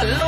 Hello.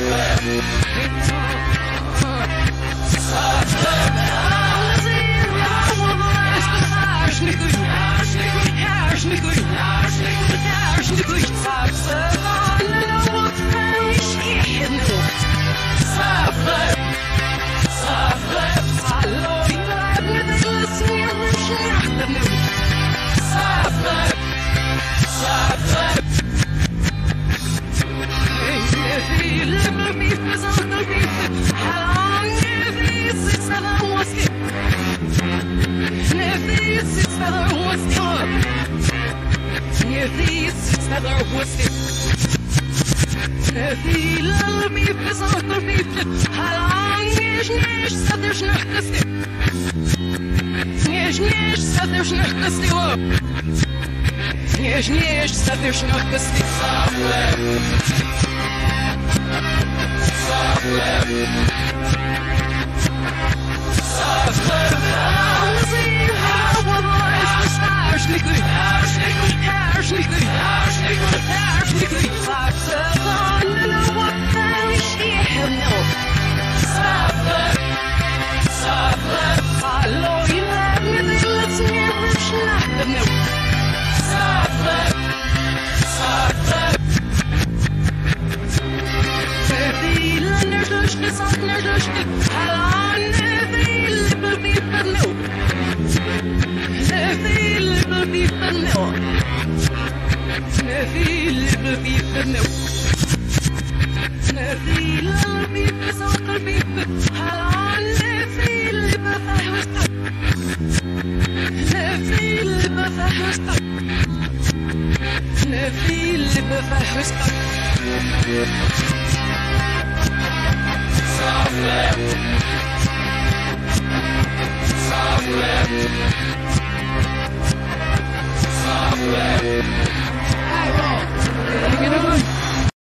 Yeah. smell her once more. Dear, please smell her once more. Every little me is on. How long is Nish? So there's not the stick. Nish, Nish, so Nerdoşluk, nerdoşluk, her an في القلبي بنو ما في قلبي بس قلبي اللي في البفاح